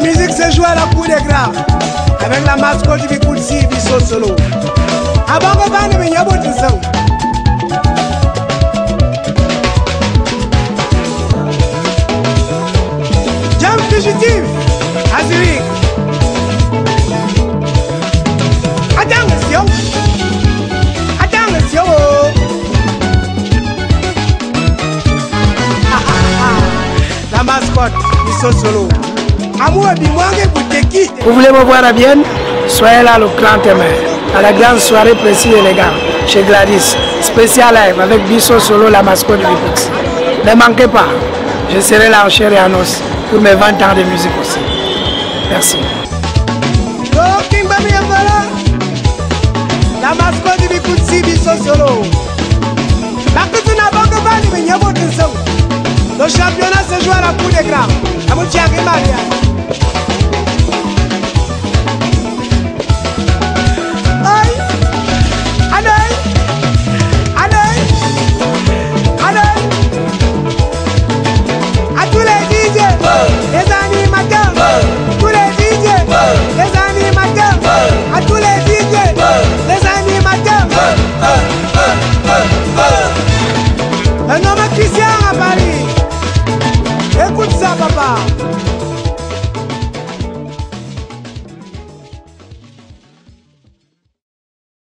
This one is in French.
La musique se joue à la cour des grands avec la mascotte du Bikoutsi Bisso Solo. Avant que Bane me yabo tisau. Jam fugitif, Azirik. Attends, Sion. Attends, Sion. Ah, ah, ah. La mascotte Bisso Solo. Vous voulez me voir à Vienne? Soyez là le grand témoin, à la grande soirée précise élégante, chez Gladys, spécial live avec Bisso Solo, la mascotte du Bipux. Ne manquez pas, je serai là en chair et en os pour mes 20 ans de musique aussi. Merci. La mascotte du Bikoutsi Bisso Solo. Le championnat se joue à la cour des Maria.